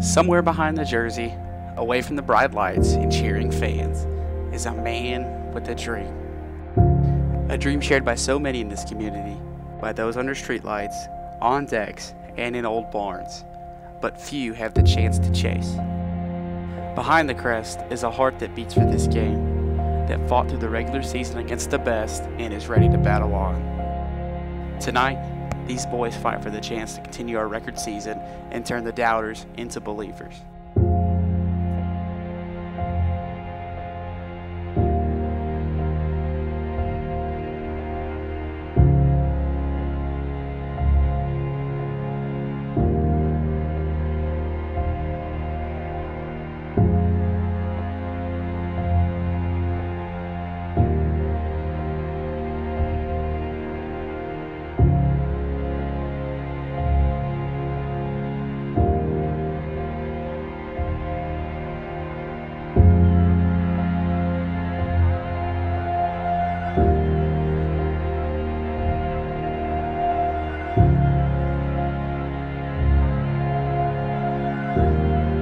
Somewhere behind the jersey, away from the bright lights and cheering fans, is a man with a dream. A dream shared by so many in this community, by those under streetlights, on decks, and in old barns, but few have the chance to chase. Behind the crest is a heart that beats for this game, that fought through the regular season against the best and is ready to battle on. Tonight, these boys fight for the chance to continue our record season and turn the doubters into believers. Música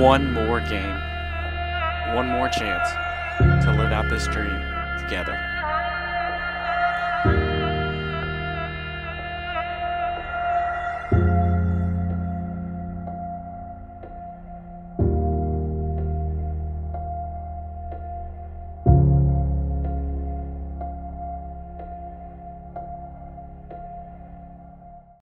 one more game, one more chance to live out this dream together.